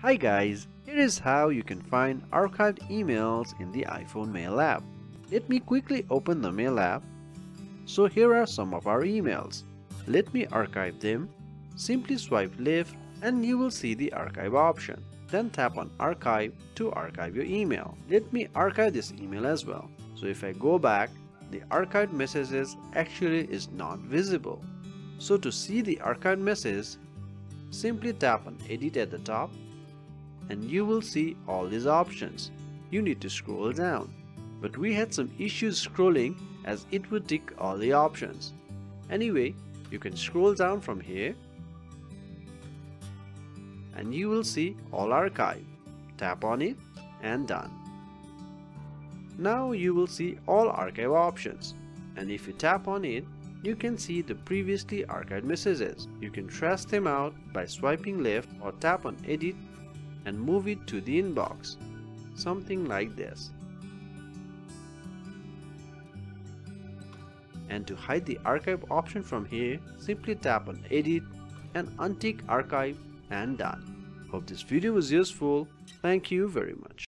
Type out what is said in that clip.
Hi guys, here is how you can find archived emails in the iPhone Mail app. Let me quickly open the Mail app. So here are some of our emails. Let me archive them. Simply swipe left and you will see the archive option. Then tap on archive to archive your email. Let me archive this email as well. So if I go back, the archived messages actually is not visible. So to see the archived message, simply tap on edit at the top and you will see all these options. You need to scroll down. But we had some issues scrolling as it would tick all the options. Anyway, you can scroll down from here and you will see all archive. Tap on it and done. Now you will see all archive options and if you tap on it, you can see the previously archived messages. You can trash them out by swiping left or tap on edit and move it to the inbox. Something like this. And to hide the archive option from here, simply tap on edit and untick archive and done. Hope this video was useful. Thank you very much.